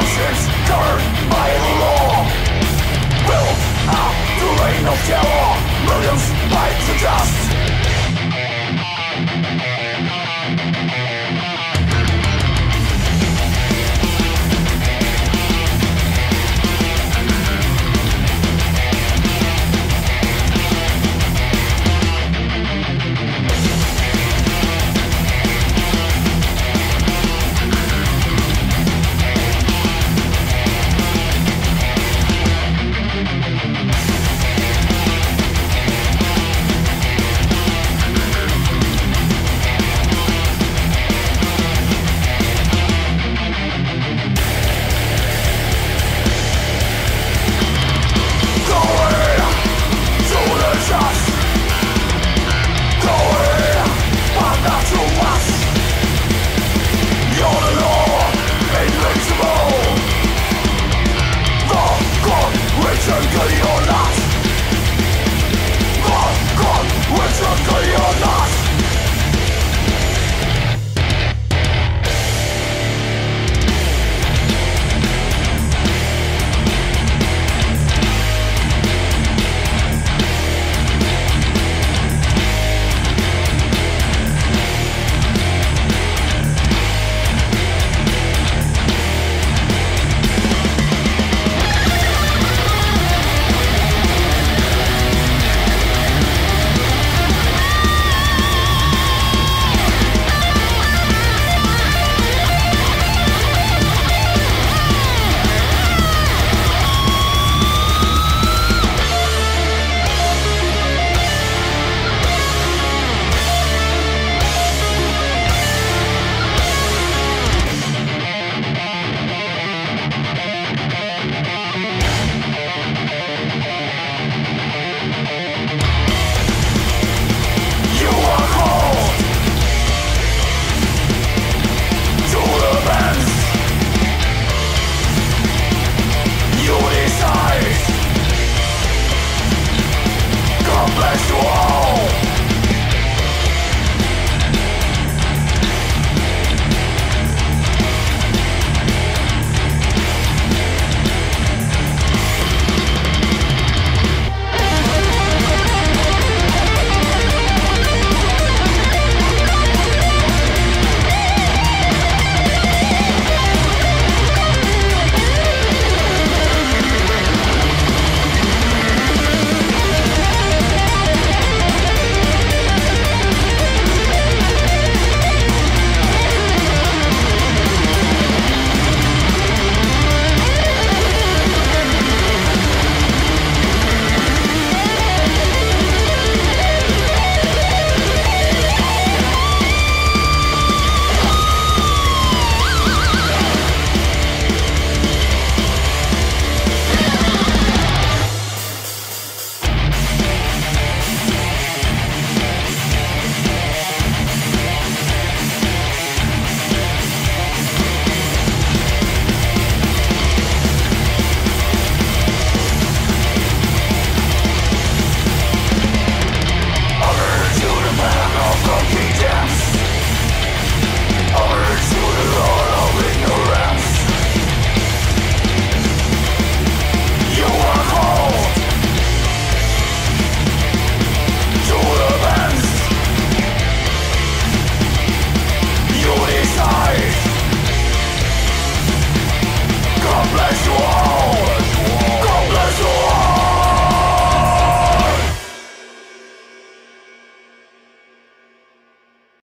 conscience governed by the law. Built up ah, the reign of terror. Millions bite to dust